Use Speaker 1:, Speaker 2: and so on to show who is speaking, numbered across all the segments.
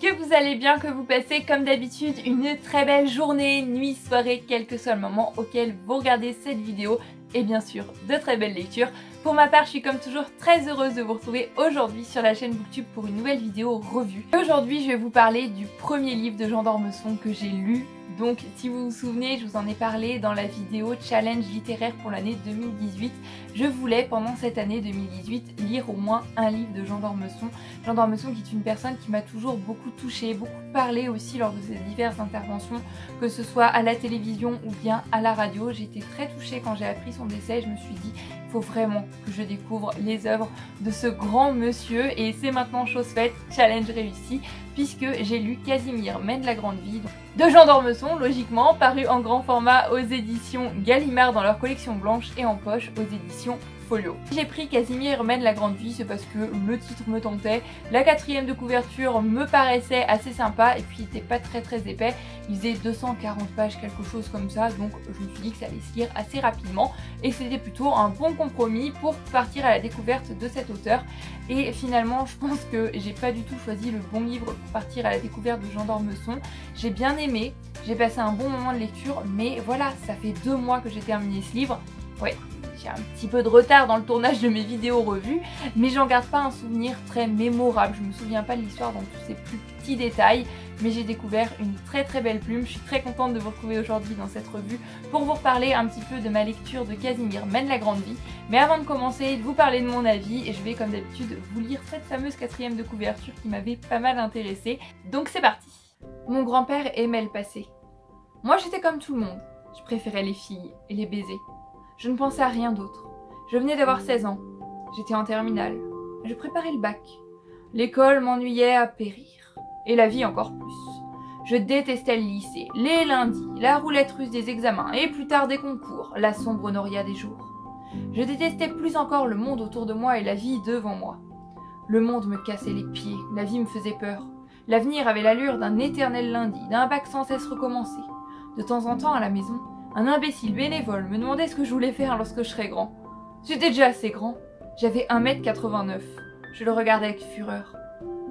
Speaker 1: Que vous allez bien, que vous passez comme d'habitude une très belle journée, nuit, soirée, quel que soit le moment auquel vous regardez cette vidéo et bien sûr de très belles lectures. Pour ma part, je suis comme toujours très heureuse de vous retrouver aujourd'hui sur la chaîne Booktube pour une nouvelle vidéo revue. Aujourd'hui, je vais vous parler du premier livre de Jean d'Ormesson que j'ai lu donc si vous vous souvenez, je vous en ai parlé dans la vidéo challenge littéraire pour l'année 2018. Je voulais pendant cette année 2018 lire au moins un livre de Jean d'Ormesson. Jean d'Ormesson qui est une personne qui m'a toujours beaucoup touchée, beaucoup parlé aussi lors de ses diverses interventions, que ce soit à la télévision ou bien à la radio. J'ai été très touchée quand j'ai appris son décès. Je me suis dit, il faut vraiment que je découvre les œuvres de ce grand monsieur et c'est maintenant chose faite, challenge réussi puisque j'ai lu Casimir mène la grande vie de Jean d'Ormesson, logiquement, paru en grand format aux éditions Gallimard dans leur collection blanche et en poche aux éditions j'ai pris Casimir mène la grande vie, c'est parce que le titre me tentait. La quatrième de couverture me paraissait assez sympa et puis il était pas très très épais. Il faisait 240 pages, quelque chose comme ça, donc je me suis dit que ça allait se lire assez rapidement et c'était plutôt un bon compromis pour partir à la découverte de cet auteur. Et finalement, je pense que j'ai pas du tout choisi le bon livre pour partir à la découverte de Jean d'Ormesson. J'ai bien aimé, j'ai passé un bon moment de lecture, mais voilà, ça fait deux mois que j'ai terminé ce livre. Ouais, j'ai un petit peu de retard dans le tournage de mes vidéos revues, mais j'en garde pas un souvenir très mémorable. Je me souviens pas de l'histoire dans tous ces plus petits détails, mais j'ai découvert une très très belle plume. Je suis très contente de vous retrouver aujourd'hui dans cette revue pour vous reparler un petit peu de ma lecture de Casimir Mène la grande vie. Mais avant de commencer, de vous parler de mon avis, je vais comme d'habitude vous lire cette fameuse quatrième de couverture qui m'avait pas mal intéressée. Donc c'est parti Mon grand-père aimait le passé. Moi j'étais comme tout le monde. Je préférais les filles et les baisers. Je ne pensais à rien d'autre. Je venais d'avoir 16 ans. J'étais en terminale. Je préparais le bac. L'école m'ennuyait à périr. Et la vie encore plus. Je détestais le lycée, les lundis, la roulette russe des examens et plus tard des concours, la sombre noria des jours. Je détestais plus encore le monde autour de moi et la vie devant moi. Le monde me cassait les pieds, la vie me faisait peur. L'avenir avait l'allure d'un éternel lundi, d'un bac sans cesse recommencé. De temps en temps à la maison, un imbécile bénévole me demandait ce que je voulais faire lorsque je serais grand. J'étais déjà assez grand. J'avais 1m89. Je le regardais avec fureur.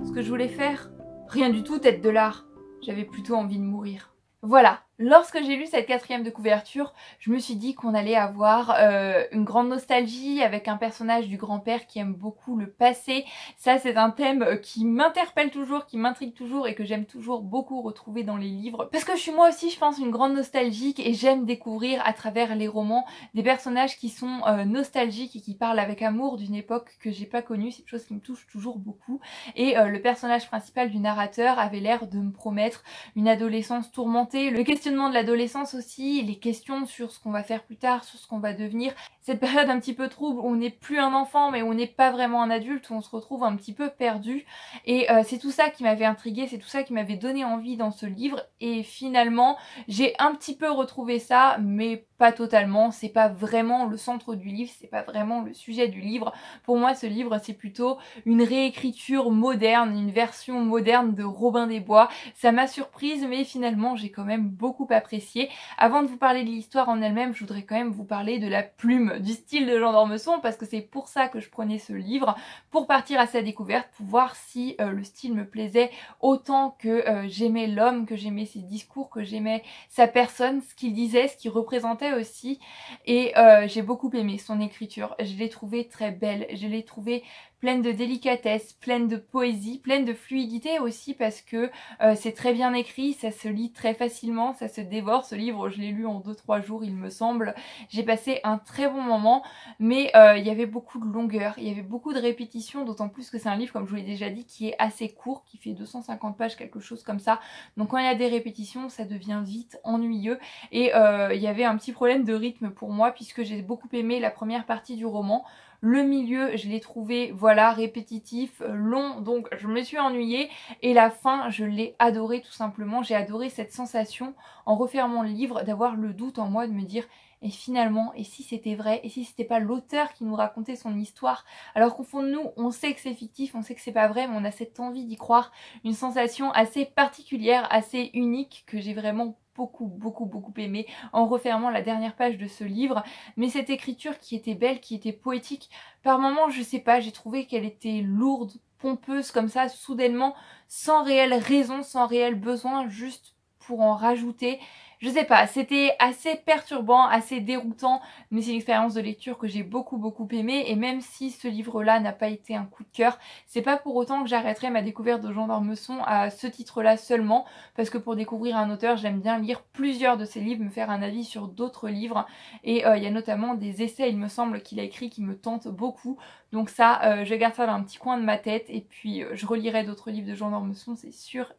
Speaker 1: Ce que je voulais faire Rien du tout, tête de l'art. J'avais plutôt envie de mourir. Voilà, Lorsque j'ai lu cette quatrième de couverture, je me suis dit qu'on allait avoir euh, une grande nostalgie avec un personnage du grand-père qui aime beaucoup le passé. Ça, c'est un thème euh, qui m'interpelle toujours, qui m'intrigue toujours et que j'aime toujours beaucoup retrouver dans les livres. Parce que je suis moi aussi, je pense, une grande nostalgique et j'aime découvrir à travers les romans des personnages qui sont euh, nostalgiques et qui parlent avec amour d'une époque que j'ai pas connue. C'est une chose qui me touche toujours beaucoup. Et le personnage principal du narrateur avait l'air de me promettre une adolescence tourmentée. Le de l'adolescence aussi, les questions sur ce qu'on va faire plus tard, sur ce qu'on va devenir. Cette période un petit peu trouble où on n'est plus un enfant mais on n'est pas vraiment un adulte, où on se retrouve un petit peu perdu. Et euh, c'est tout ça qui m'avait intrigué, c'est tout ça qui m'avait donné envie dans ce livre. Et finalement, j'ai un petit peu retrouvé ça, mais pas totalement. C'est pas vraiment le centre du livre, c'est pas vraiment le sujet du livre. Pour moi, ce livre, c'est plutôt une réécriture moderne, une version moderne de Robin des Bois. Ça m'a surprise, mais finalement, j'ai quand même beaucoup apprécié. Avant de vous parler de l'histoire en elle-même, je voudrais quand même vous parler de la plume, du style de Jean d'Ormesson, parce que c'est pour ça que je prenais ce livre, pour partir à sa découverte, pour voir si euh, le style me plaisait autant que euh, j'aimais l'homme, que j'aimais ses discours, que j'aimais sa personne, ce qu'il disait, ce qu'il représentait aussi. Et euh, j'ai beaucoup aimé son écriture. Je l'ai trouvée très belle, je l'ai trouvée pleine de délicatesse, pleine de poésie, pleine de fluidité aussi parce que euh, c'est très bien écrit, ça se lit très facilement, ça se dévore. Ce livre, je l'ai lu en 2-3 jours, il me semble. J'ai passé un très bon moment, mais euh, il y avait beaucoup de longueur, il y avait beaucoup de répétitions, d'autant plus que c'est un livre, comme je vous l'ai déjà dit, qui est assez court, qui fait 250 pages, quelque chose comme ça. Donc quand il y a des répétitions, ça devient vite ennuyeux. Et euh, il y avait un petit problème de rythme pour moi, puisque j'ai beaucoup aimé la première partie du roman. Le milieu, je l'ai trouvé, voilà, répétitif, long, donc je me suis ennuyée. Et la fin, je l'ai adoré tout simplement. J'ai adoré cette sensation, en refermant le livre, d'avoir le doute en moi, de me dire et finalement, et si c'était vrai, et si c'était pas l'auteur qui nous racontait son histoire, alors qu'au fond de nous, on sait que c'est fictif, on sait que c'est pas vrai, mais on a cette envie d'y croire, une sensation assez particulière, assez unique, que j'ai vraiment beaucoup, beaucoup, beaucoup aimé en refermant la dernière page de ce livre. Mais cette écriture qui était belle, qui était poétique, par moments, je sais pas, j'ai trouvé qu'elle était lourde pompeuse comme ça, soudainement, sans réelle raison, sans réel besoin, juste pour en rajouter je sais pas, c'était assez perturbant, assez déroutant, mais c'est une expérience de lecture que j'ai beaucoup beaucoup aimé et même si ce livre-là n'a pas été un coup de cœur, c'est pas pour autant que j'arrêterai ma découverte de Jean d'Ormesson à ce titre-là seulement, parce que pour découvrir un auteur, j'aime bien lire plusieurs de ses livres, me faire un avis sur d'autres livres, et euh, il y a notamment des essais, il me semble, qu'il a écrit qui me tentent beaucoup, donc ça, euh, je garde ça dans un petit coin de ma tête, et puis euh, je relirai d'autres livres de Jean d'Ormesson, c'est sûr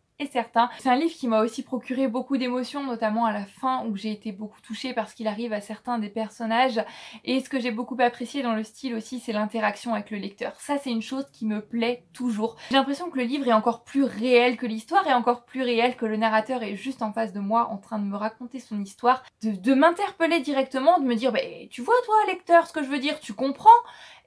Speaker 1: C'est un livre qui m'a aussi procuré beaucoup d'émotions, notamment à la fin où j'ai été beaucoup touchée parce qu'il arrive à certains des personnages. Et ce que j'ai beaucoup apprécié dans le style aussi, c'est l'interaction avec le lecteur. Ça, c'est une chose qui me plaît toujours. J'ai l'impression que le livre est encore plus réel que l'histoire et encore plus réel que le narrateur est juste en face de moi en train de me raconter son histoire, de, m'interpeller directement, de me dire bah, tu vois toi lecteur ce que je veux dire, tu comprends?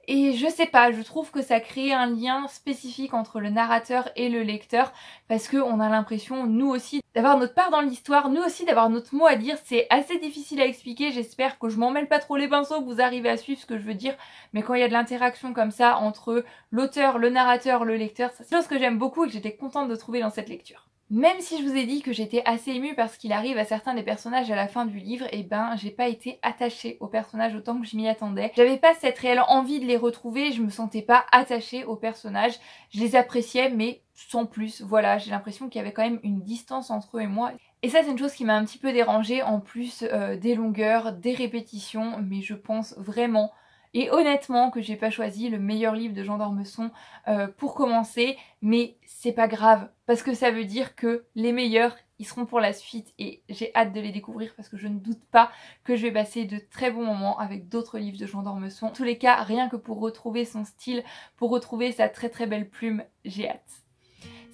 Speaker 1: Et je sais pas, je trouve que ça crée un lien spécifique entre le narrateur et le lecteur parce qu'on a l'impression, nous aussi, d'avoir notre part dans l'histoire, nous aussi d'avoir notre mot à dire. C'est assez difficile à expliquer, j'espère que je m'en mêle pas trop les pinceaux, que vous arrivez à suivre ce que je veux dire. Mais quand il y a de l'interaction comme ça entre l'auteur, le narrateur, le lecteur, c'est chose que j'aime beaucoup et que j'étais contente de trouver dans cette lecture. Même si je vous ai dit que j'étais assez émue parce qu'il arrive à certains des personnages à la fin du livre, et eh ben j'ai pas été attachée aux personnages autant que je m'y attendais. J'avais pas cette réelle envie de les retrouver, je me sentais pas attachée aux personnages. Je les appréciais mais sans plus. Voilà, j'ai l'impression qu'il y avait quand même une distance entre eux et moi. Et ça c'est une chose qui m'a un petit peu dérangée en plus euh, des longueurs, des répétitions, mais je pense vraiment et honnêtement que j'ai pas choisi le meilleur livre de Jean d'Ormesson euh, pour commencer, mais c'est pas grave, parce que ça veut dire que les meilleurs, ils seront pour la suite et j'ai hâte de les découvrir parce que je ne doute pas que je vais passer de très bons moments avec d'autres livres de Jean d'Ormesson. En tous les cas, rien que pour retrouver son style, pour retrouver sa très très belle plume, j'ai hâte.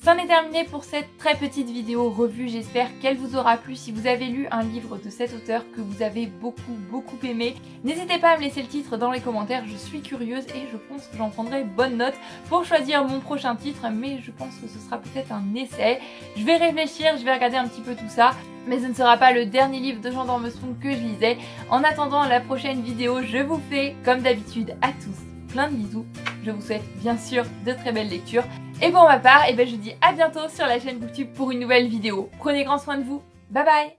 Speaker 1: C'en est terminé pour cette très petite vidéo revue, j'espère qu'elle vous aura plu. Si vous avez lu un livre de cet auteur que vous avez beaucoup beaucoup aimé, n'hésitez pas à me laisser le titre dans les commentaires, je suis curieuse et je pense que j'en prendrai bonne note pour choisir mon prochain titre, mais je pense que ce sera peut-être un essai. Je vais réfléchir, je vais regarder un petit peu tout ça, mais ce ne sera pas le dernier livre de Jean d'Ormesson que je lisais. En attendant la prochaine vidéo, je vous fais, comme d'habitude, à tous plein de bisous. Je vous souhaite bien sûr de très belles lectures. Et pour ma part, eh ben, je vous dis à bientôt sur la chaîne Booktube pour une nouvelle vidéo. Prenez grand soin de vous. Bye bye